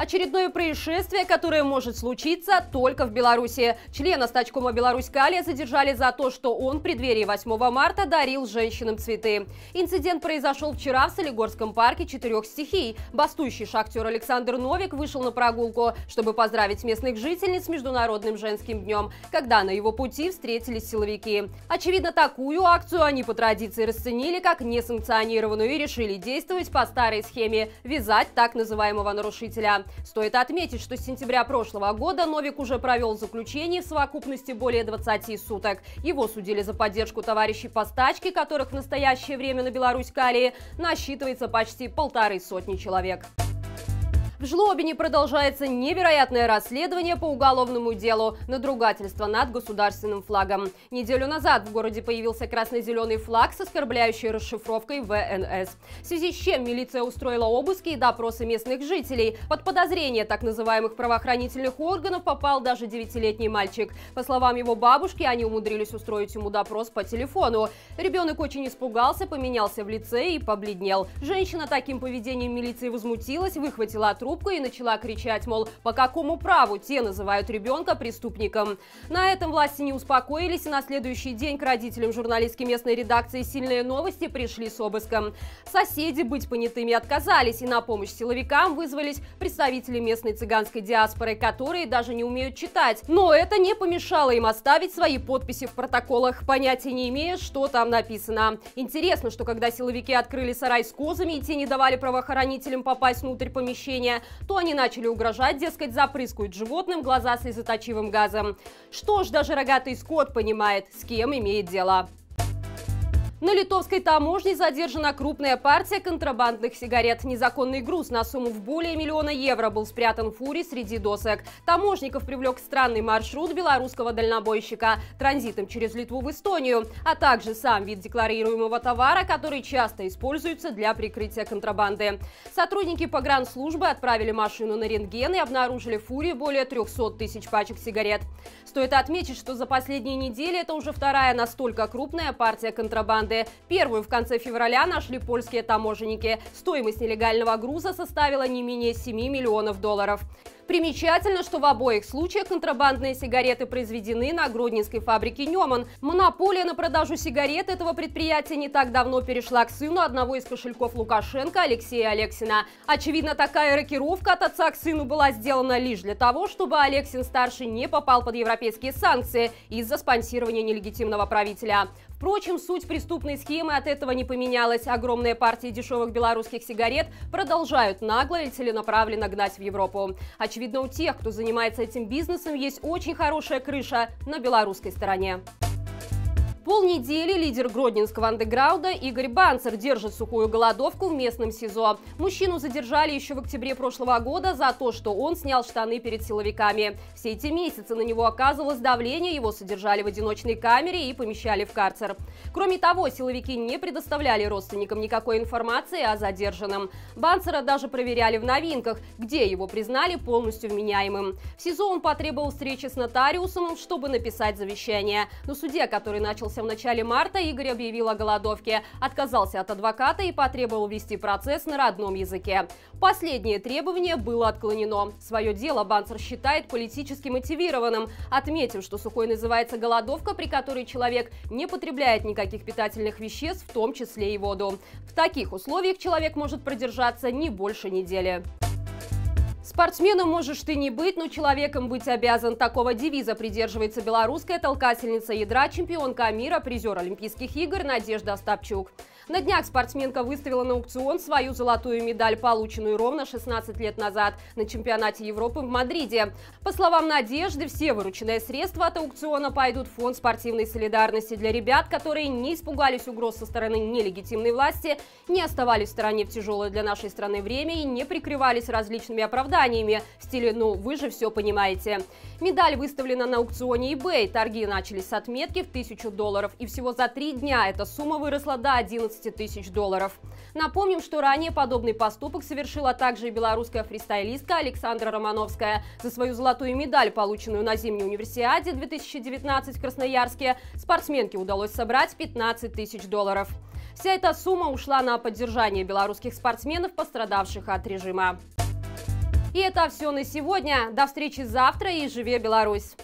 Очередное происшествие, которое может случиться только в Беларуси. Члена стачкома Беларусь Калия задержали за то, что он в преддверии 8 марта дарил женщинам цветы. Инцидент произошел вчера в Солигорском парке четырех стихий. Бастующий шахтер Александр Новик вышел на прогулку, чтобы поздравить местных жительниц с Международным женским днем, когда на его пути встретились силовики. Очевидно, такую акцию они по традиции расценили как несанкционированную и решили действовать по старой схеме – вязать так называемого нарушителя. Стоит отметить, что с сентября прошлого года Новик уже провел заключение в совокупности более 20 суток. Его судили за поддержку товарищей по стачке, которых в настоящее время на Беларусь-Калии насчитывается почти полторы сотни человек. В Жлобине продолжается невероятное расследование по уголовному делу надругательство над государственным флагом. Неделю назад в городе появился красно-зеленый флаг с оскорбляющей расшифровкой ВНС. В связи с чем милиция устроила обыски и допросы местных жителей. Под подозрение так называемых правоохранительных органов попал даже девятилетний мальчик. По словам его бабушки, они умудрились устроить ему допрос по телефону. Ребенок очень испугался, поменялся в лице и побледнел. Женщина таким поведением милиции возмутилась, выхватила трубку трубку и начала кричать, мол, по какому праву те называют ребенка преступником. На этом власти не успокоились, и на следующий день к родителям журналистки местной редакции «Сильные новости» пришли с обыском. Соседи быть понятыми отказались, и на помощь силовикам вызвались представители местной цыганской диаспоры, которые даже не умеют читать. Но это не помешало им оставить свои подписи в протоколах, понятия не имея, что там написано. Интересно, что когда силовики открыли сарай с козами, и те не давали правоохранителям попасть внутрь помещения, то они начали угрожать, дескать, запрыскают животным глаза слезоточивым газом. Что ж, даже рогатый скот понимает, с кем имеет дело. На литовской таможне задержана крупная партия контрабандных сигарет. Незаконный груз на сумму в более миллиона евро был спрятан в фуре среди досок. Таможников привлек странный маршрут белорусского дальнобойщика транзитом через Литву в Эстонию, а также сам вид декларируемого товара, который часто используется для прикрытия контрабанды. Сотрудники погранслужбы отправили машину на рентген и обнаружили в фуре более 300 тысяч пачек сигарет. Стоит отметить, что за последние недели это уже вторая настолько крупная партия контрабанды контрабанды. Первую в конце февраля нашли польские таможенники. Стоимость нелегального груза составила не менее 7 миллионов долларов. Примечательно, что в обоих случаях контрабандные сигареты произведены на гродненской фабрике «Неман». Монополия на продажу сигарет этого предприятия не так давно перешла к сыну одного из кошельков Лукашенко, Алексея Алексина. Очевидно, такая рокировка от отца к сыну была сделана лишь для того, чтобы Алексин-старший не попал под европейские санкции из-за спонсирования нелегитимного правителя. Впрочем, суть преступной схемы от этого не поменялась. Огромные партии дешевых белорусских сигарет продолжают нагло и целенаправленно гнать в Европу. Очевидно, у тех, кто занимается этим бизнесом, есть очень хорошая крыша на белорусской стороне. Полнедели лидер гродненского андеграуда Игорь Банцер держит сухую голодовку в местном СИЗО. Мужчину задержали еще в октябре прошлого года за то, что он снял штаны перед силовиками. Все эти месяцы на него оказывалось давление, его содержали в одиночной камере и помещали в карцер. Кроме того, силовики не предоставляли родственникам никакой информации о задержанном. Банцера даже проверяли в новинках, где его признали полностью вменяемым. В СИЗО он потребовал встречи с нотариусом, чтобы написать завещание. Но судья, который начался в начале марта Игорь объявил о голодовке, отказался от адвоката и потребовал вести процесс на родном языке. Последнее требование было отклонено. Свое дело Банцер считает политически мотивированным, отметив, что сухой называется голодовка, при которой человек не потребляет никаких питательных веществ, в том числе и воду. В таких условиях человек может продержаться не больше недели. Спортсменом можешь ты не быть, но человеком быть обязан. Такого девиза придерживается белорусская толкательница ядра, чемпионка мира, призер Олимпийских игр Надежда Остапчук. На днях спортсменка выставила на аукцион свою золотую медаль, полученную ровно 16 лет назад на чемпионате Европы в Мадриде. По словам Надежды, все вырученные средства от аукциона пойдут в фонд спортивной солидарности для ребят, которые не испугались угроз со стороны нелегитимной власти, не оставались в стороне в тяжелое для нашей страны время и не прикрывались различными оправданиями в стиле «ну, вы же все понимаете». Медаль выставлена на аукционе eBay. Торги начались с отметки в 1000 долларов. И всего за три дня эта сумма выросла до 11 тысяч долларов. Напомним, что ранее подобный поступок совершила также и белорусская фристайлистка Александра Романовская. За свою золотую медаль, полученную на зимней универсиаде 2019 в Красноярске, спортсменке удалось собрать 15 тысяч долларов. Вся эта сумма ушла на поддержание белорусских спортсменов, пострадавших от режима. И это все на сегодня. До встречи завтра и живи Беларусь!